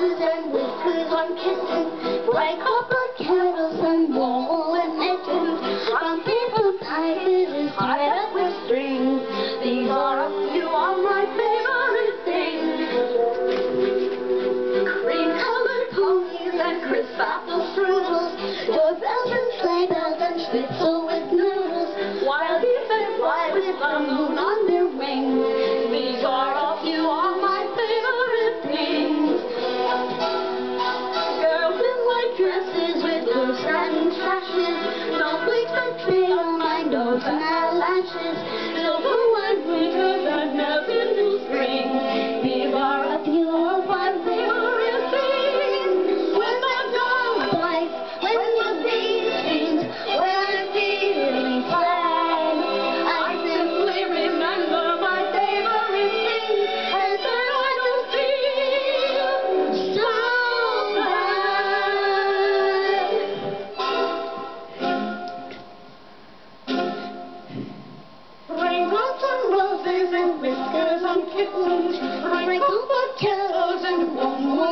and wickers on kittens, bright copper kettles and warm mittens, from paper packages tied up with strings. These are a few of my favorite things. Cream-colored ponies and crisp apple strudels, doorbells and sleigh bells and schnitzel sashes, snowflakes that stay on my nose and eyelashes,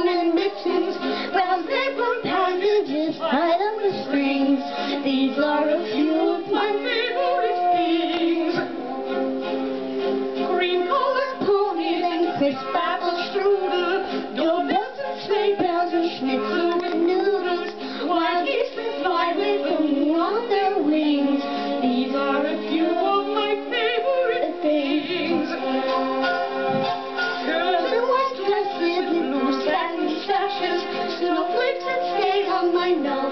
and mittens, brown paper packages tied up with strings. These are a few of my favorite things. Green colored ponies and crisp apple strudel, doorbells and sleigh bells and. know